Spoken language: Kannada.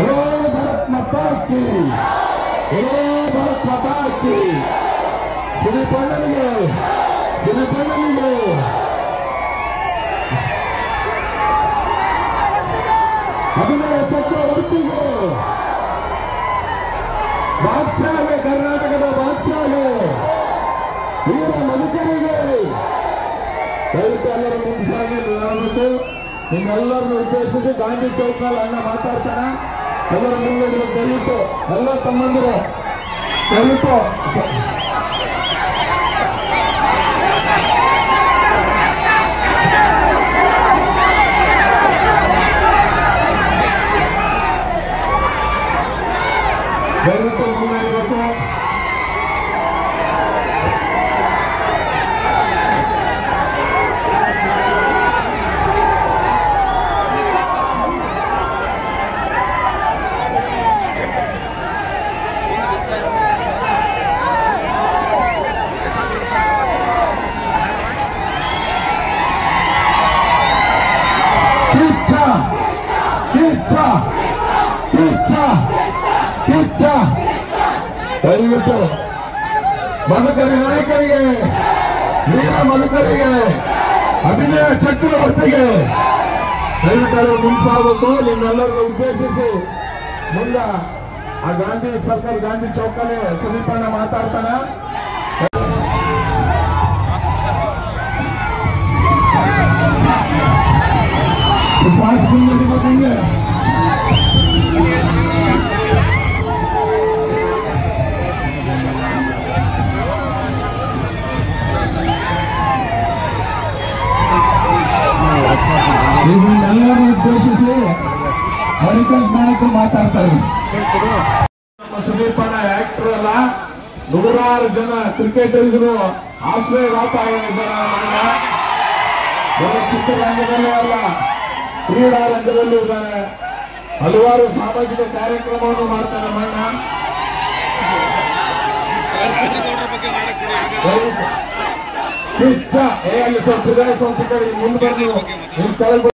ಹೋ ಭರತ್ ಮತಾಕಿ ಹೋ ಭರತ್ ಮತಾಕಿ ಸಿರಿಪಣ್ಣನಿಗೆ ಸಿರಿಪಣ್ಣನಿಗೆ ಅಭಿನಯ ಚಕ್ರವರ್ತಿಗೆ ಬಾದ್ಶಾಲೆ ಕರ್ನಾಟಕದ ಬಾದ್ಶಾಲೆ ವೀರ ಮಧುಕರಿಗೆ ನಿಮ್ಮೆಲ್ಲರನ್ನು ಉದ್ದೇಶಿಸಿ ಗಾಂಧಿ ಚೌಕ್ನಲ್ಲಿ ಅಣ್ಣ ಮಾತಾಡ್ತಾನೆ ಎಲ್ಲರ ಮುಂದೆ ಇರ್ಬೇಕು ದಯವಿಟ್ಟು ಎಲ್ಲ ತಮ್ಮಂದಿರು ದಯವಿಟ್ಟು ದಯವಿಟ್ಟು ಮುಂದೆ ದಯವಿಟ್ಟು ಮಧುಕರಿ ನಾಯಕರಿಗೆ ವೀರ ಮಧುಕರಿಗೆ ಅಭಿನಯ ಚಕ್ರವರ್ತಿಗೆ ದಯವಿಟ್ಟು ಮುಂಸಾಗಬೇಕು ನಿಮ್ಮೆಲ್ಲರನ್ನು ಉದ್ದೇಶಿಸಿ ಮುಂದ ಆ ಗಾಂಧಿ ಸರ್ಕಲ್ ಗಾಂಧಿ ಚೌಕಲ್ಲಿ ಸುದೀಪಣ್ಣ ಮಾತಾಡ್ತಾನ ಪಾಸ್ ಮುಂದೆ ಹಿಂಗೆ ಇದನ್ನೆಲ್ಲರೂ ಉದ್ದೇಶಿಸಿ ನಾಯಕ್ ಮಾತಾಡ್ತಾರೆ. ನಮ್ಮ ಸುದೀಪಣ್ಣ ಆಕ್ಟರ್ ಅಲ್ಲ, ನೂರಾರು ಜನ ಕ್ರಿಕೆಟರ್ಗಳು ಆಶ್ರಯ ವಾತಾವರಣ ಚಿತ್ರರಂಗದಲ್ಲೇ ಅಲ್ಲ ಕ್ರೀಡಾ ರಂಗದಲ್ಲೂ ಇದ್ದಾನೆ. ಹಲವಾರು ಸಾಮಾಜಿಕ ಕಾರ್ಯಕ್ರಮವನ್ನು ಮಾಡ್ತಾರೆ ಮಣ್ಣ. ಏ ಅಲ್ಲಿ ಸ್ವಲ್ಪ ಹೃದಯ ಸಂಸ್ಥೆ ಕಡೆ ಮುಂದೆ ಬಂದು ನಿಮ್